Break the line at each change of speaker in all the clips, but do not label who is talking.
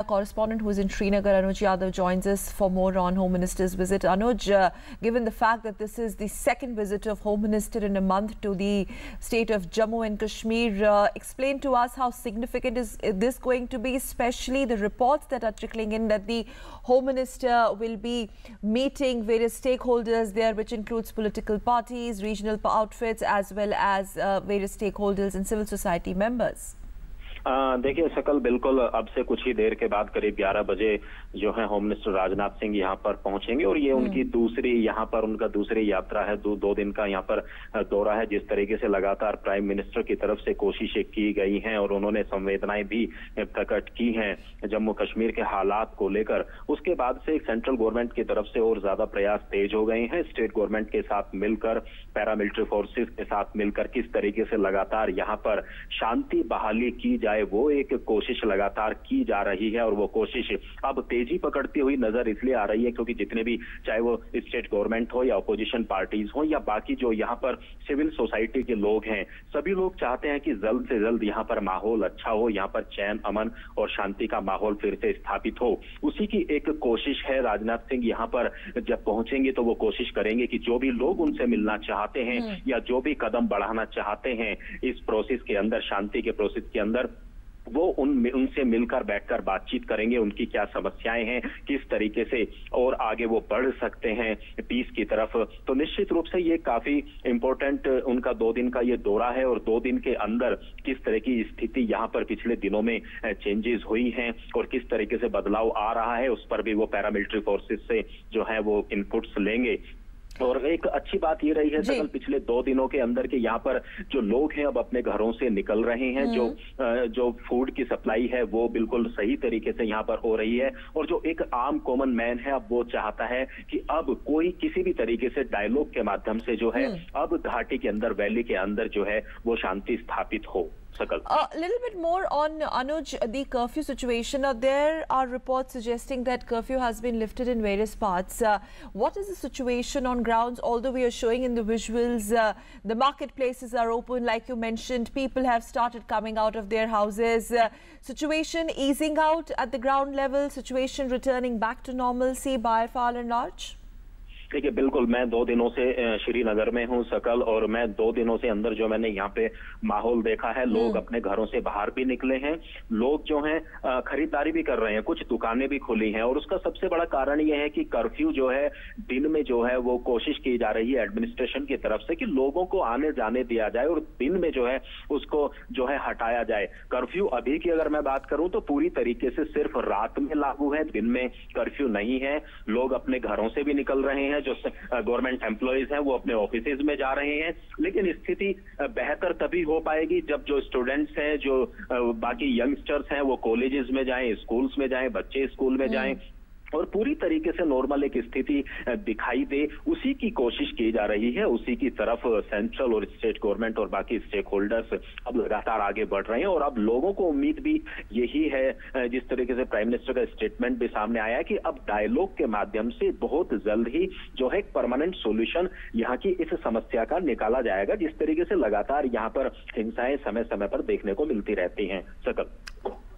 Our correspondent who is in Srinagar, Anuj Yadav, joins us for more on Home Minister's visit. Anuj, uh, given the fact that this is the second visit of Home Minister in a month to the state of Jammu and Kashmir, uh, explain to us how significant is this going to be, especially the reports that are trickling in that the Home Minister will be meeting various stakeholders there, which includes political parties, regional outfits, as well as uh, various stakeholders and civil society members.
देखिए सकल बिल्कुल अब से कुछ ही देर के बाद करीब 11 बजे जो है होम मिनिस्टर राजनाथ सिंह यहाँ पर पहुँचेंगे और ये हम्म। उनकी दूसरी यहाँ पर उनका दूसरी यात्रा है। दो, दो दिन का यहाँ पर दौरा है जिस तरीके से लगातार प्राइम मिनिस्टर की तरफ़ से कोशिशें की गई हैं और उन्होंने संवेदनाएँ भी प्रकट की हैं जम्मू कश्मीर के हालात को लेकर। उसके बाद से सेंट्रल गवर्नमेंट की तरफ़ से और ज़्यादा प्रयास तेज हो गए हैं। स्टेट गवर्नमेंट के साथ मिलकर पैरामिलिट्री फोर्सेज के साथ मिलकर किस तरीके से लगातार यहाँ पर शांति बहाली की जाए जाए वो एक कोशिश लगातार की जा रही है और वो कोशिश अब तेज़ी पकड़ती हुई नज़र इसलिए आ रही है क्योंकि जितने भी चाहे वो स्टेट गवर्नमेंट हो या अपोजिशन पार्टीज़ हो या बाकी जो यहाँ पर सिविल सोसाइटी के लोग हैं सभी लोग चाहते हैं कि जल्द से जल्द यहाँ पर माहौल अच्छा हो यहाँ पर चैन अमन और शांति का माहौल फिर से स्थापित हो उसी की एक कोशिश है राजनाथ सिंह यहाँ पर जब पहुँचेंगे तो वो कोशिश करेंगे कि जो भी लोग उनसे मिलना चाहते हैं हम्म। या जो भी कदम बढ़ाना चाहते हैं इस प्रोसेस के अंदर शांति के प्रोसेस के अंदर वो उन उनसे मिलकर बैठकर बातचीत करेंगे, उनकी क्या समस्याएँ हैं, किस तरीके से और आगे वो बढ़ सकते हैं पीस की तरफ़। तो निश्चित रूप से ये काफ़ी इंपॉर्टेंट उनका दो दिन का ये दौरा है और दो दिन के अंदर किस तरह की स्थिति यहाँ पर पिछले दिनों में चेंजेस हुई हैं और किस तरीके से बदलाव आ रहा है, उस पर भी वो पैरामिलिट्री फोर्सेज से जो है वो इनपुट्स लेंगे। और एक अच्छी बात ये रही है सकल पिछले दो दिनों के अंदर के यहाँ पर जो लोग हैं अब अपने घरों से निकल रहे हैं जो हम्म। जो फ़ूड की सप्लाई है वो बिल्कुल सही तरीके से यहाँ पर हो रही है और जो एक आम कॉमन मैन है अब वो चाहता है कि अब कोई किसी भी तरीके से डायलॉग के माध्यम से जो है हम्म। अब घाटी के अंदर वैली के अंदर जो है वो शांति स्थापित हो
A little bit more on Anuj, the curfew situation. Now, there are reports suggesting that curfew has been lifted in various parts. Uh, what is the situation on grounds? Although we are showing in the visuals, uh, the marketplaces are open, like you mentioned. People have started coming out of their houses. Uh, situation easing out at the ground level. Situation returning back to normalcy by far and large.
देखिए बिल्कुल मैं दो दिनों से श्रीनगर में हूँ सकल और मैं दो दिनों से अंदर जो मैंने यहाँ पे माहौल देखा है लोग हम्म। अपने घरों से बाहर भी निकले हैं लोग जो हैं खरीदारी भी कर रहे हैं कुछ दुकानें भी खुली हैं और उसका सबसे बड़ा कारण यह है कि कर्फ्यू जो है दिन में जो है वो कोशिश की जा रही है एडमिनिस्ट्रेशन की तरफ़ से कि लोगों को आने जाने दिया जाए और दिन में जो है उसको जो है हटाया जाए कर्फ्यू अभी की अगर मैं बात करूँ तो पूरी तरीके से सिर्फ़ रात में लागू है दिन में कर्फ्यू नहीं है लोग अपने घरों से भी निकल रहे हैं जो गवर्नमेंट एम्प्लॉयज़ हैं वो अपने ऑफ़िस में जा रहे हैं। लेकिन स्थिति बेहतर तभी हो पाएगी जब जो स्टूडेंट्स हैं जो बाकी यंगस्टर्स हैं वो कॉलेजेस में जाएँ स्कूल्स में जाएँ बच्चे स्कूल में जाएँ। और पूरी तरीके से नॉर्मल एक स्थिति दिखाई दे। उसी की कोशिश की जा रही है। उसी की तरफ़ सेंट्रल और स्टेट गवर्नमेंट और बाकी स्टेक होल्डर्स अब लगातार आगे बढ़ रहे हैं और अब लोगों को उम्मीद भी यही है जिस तरीके से प्राइम मिनिस्टर का स्टेटमेंट भी सामने आया है कि अब डायलॉग के माध्यम से बहुत जल्द ही जो है परमानेंट सोल्यूशन यहाँ की इस समस्या का निकाला जाएगा, जिस तरीके से लगातार यहाँ पर हिंसाएँ समय समय पर देखने को मिलती रहती हैं। सकल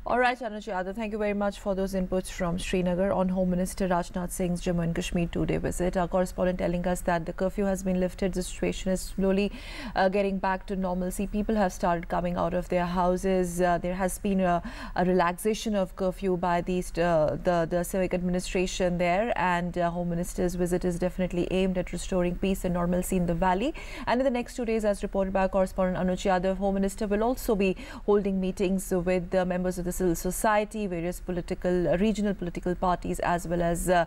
All right, Anuj Yadav, thank you very much for those inputs from Srinagar on Home Minister Rajnath Singh's Jammu and Kashmir two-day visit. Our correspondent telling us that the curfew has been lifted. The situation is slowly uh, getting back to normalcy. People have started coming out of their houses. Uh, there has been a, a, relaxation of curfew by these, uh, the, the civic administration there and uh, Home Minister's visit is definitely aimed at restoring peace and normalcy in the valley. And in the next two days, as reported by our correspondent Anuj Yadav, Home Minister will also be holding meetings with the members of the civil society, various political, uh, regional political parties as well as uh,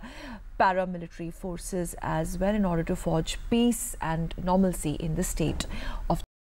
paramilitary forces as well in order to forge peace and normalcy in the state of